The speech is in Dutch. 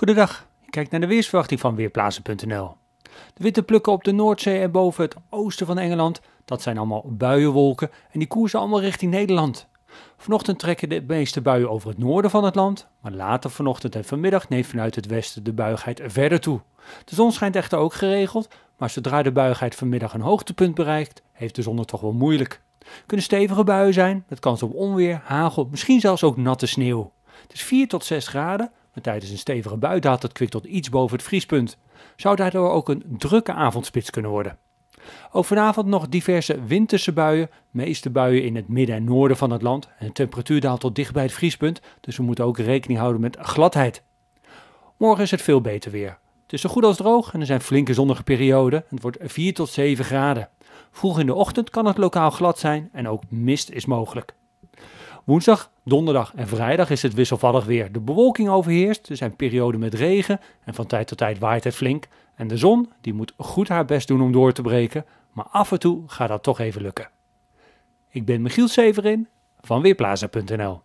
Goedendag, je kijkt naar de weersverwachting van Weerplaatsen.nl. De witte plukken op de Noordzee en boven het oosten van Engeland, dat zijn allemaal buienwolken en die koersen allemaal richting Nederland. Vanochtend trekken de meeste buien over het noorden van het land, maar later vanochtend en vanmiddag neemt vanuit het westen de buigheid verder toe. De zon schijnt echter ook geregeld, maar zodra de buigheid vanmiddag een hoogtepunt bereikt, heeft de zon het toch wel moeilijk. Kunnen stevige buien zijn, met kans op onweer, hagel, misschien zelfs ook natte sneeuw. Het is 4 tot 6 graden, tijdens een stevige bui daalt het kwik tot iets boven het vriespunt. Zou daardoor ook een drukke avondspits kunnen worden. Ook vanavond nog diverse winterse buien, meeste buien in het midden en noorden van het land. En de temperatuur daalt tot dicht bij het vriespunt, dus we moeten ook rekening houden met gladheid. Morgen is het veel beter weer. Het is zo goed als droog en er zijn flinke zonnige perioden. Het wordt 4 tot 7 graden. Vroeg in de ochtend kan het lokaal glad zijn en ook mist is mogelijk. Woensdag, donderdag en vrijdag is het wisselvallig weer. De bewolking overheerst, er zijn perioden met regen en van tijd tot tijd waait het flink. En de zon, die moet goed haar best doen om door te breken, maar af en toe gaat dat toch even lukken. Ik ben Michiel Severin van Weerplaza.nl